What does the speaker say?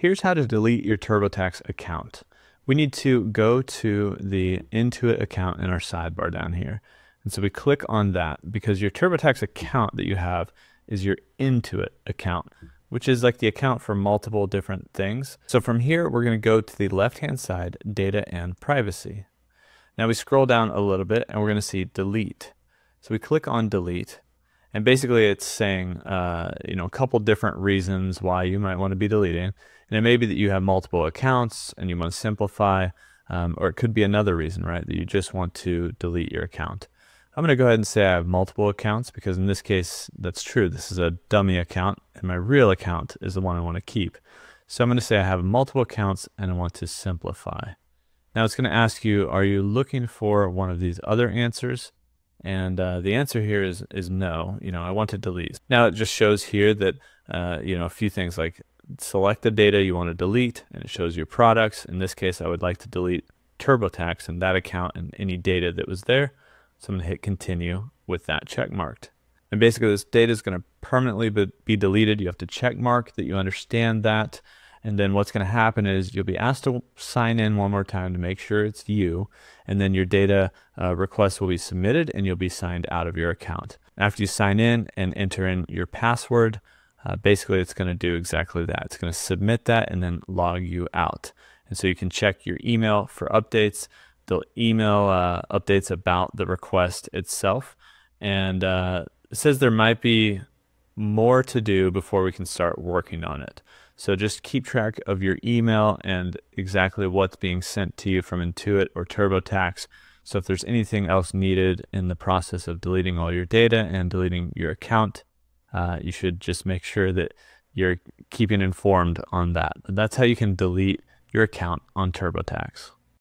Here's how to delete your TurboTax account. We need to go to the Intuit account in our sidebar down here. And so we click on that because your TurboTax account that you have is your Intuit account, which is like the account for multiple different things. So from here, we're going to go to the left-hand side, data and privacy. Now we scroll down a little bit and we're going to see delete. So we click on delete and basically it's saying, uh, you know, a couple different reasons why you might want to be deleting. And it may be that you have multiple accounts and you want to simplify, um, or it could be another reason, right, that you just want to delete your account. I'm going to go ahead and say I have multiple accounts because in this case, that's true. This is a dummy account and my real account is the one I want to keep. So I'm going to say I have multiple accounts and I want to simplify. Now it's going to ask you, are you looking for one of these other answers? And uh, the answer here is is no. You know, I want to delete. Now it just shows here that uh, you know a few things like select the data you want to delete, and it shows your products. In this case, I would like to delete TurboTax and that account and any data that was there. So I'm going to hit continue with that check marked. And basically, this data is going to permanently be deleted. You have to check mark that you understand that. And then what's going to happen is you'll be asked to sign in one more time to make sure it's you. And then your data uh, request will be submitted and you'll be signed out of your account. After you sign in and enter in your password, uh, basically it's going to do exactly that. It's going to submit that and then log you out. And so you can check your email for updates. They'll email uh, updates about the request itself. And uh, it says there might be more to do before we can start working on it. So just keep track of your email and exactly what's being sent to you from Intuit or TurboTax. So if there's anything else needed in the process of deleting all your data and deleting your account, uh, you should just make sure that you're keeping informed on that. That's how you can delete your account on TurboTax.